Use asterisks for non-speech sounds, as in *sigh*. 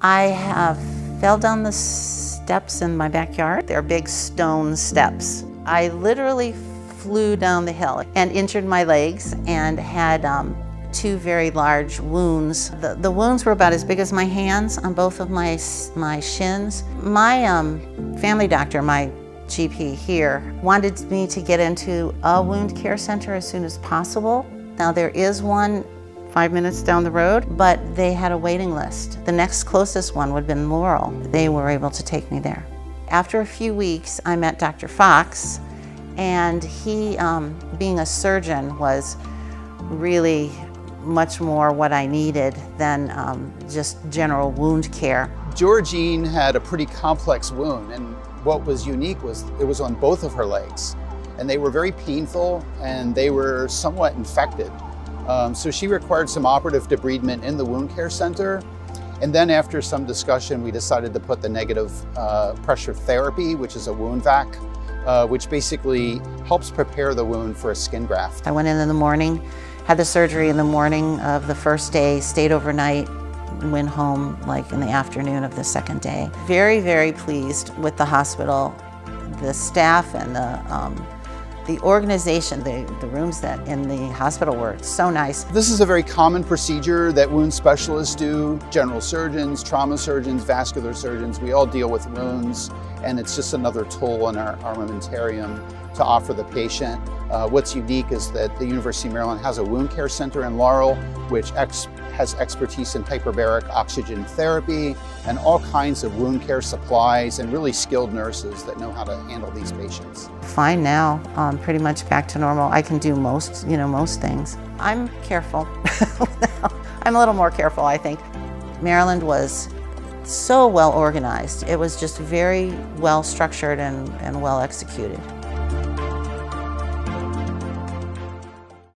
I have fell down the steps in my backyard. They're big stone steps. I literally flew down the hill and injured my legs and had um, two very large wounds. The, the, wounds were about as big as my hands on both of my, my shins. My um, family doctor, my GP here, wanted me to get into a wound care center as soon as possible. Now there is one five minutes down the road, but they had a waiting list. The next closest one would have been Laurel. They were able to take me there. After a few weeks, I met Dr. Fox, and he, um, being a surgeon, was really much more what I needed than um, just general wound care. Georgene had a pretty complex wound, and what was unique was it was on both of her legs. And they were very painful and they were somewhat infected. Um, so she required some operative debridement in the wound care center. And then after some discussion, we decided to put the negative uh, pressure therapy, which is a wound vac, uh, which basically helps prepare the wound for a skin graft. I went in in the morning, had the surgery in the morning of the first day, stayed overnight, went home like in the afternoon of the second day. Very, very pleased with the hospital, the staff and the um, the organization, the, the rooms that in the hospital were so nice. This is a very common procedure that wound specialists do. General surgeons, trauma surgeons, vascular surgeons, we all deal with wounds and it's just another tool in our armamentarium to offer the patient. Uh, what's unique is that the University of Maryland has a wound care center in Laurel, which ex has expertise in hyperbaric oxygen therapy and all kinds of wound care supplies and really skilled nurses that know how to handle these patients. Fine now, um, pretty much back to normal. I can do most, you know, most things. I'm careful. *laughs* I'm a little more careful, I think. Maryland was so well organized. It was just very well structured and, and well executed.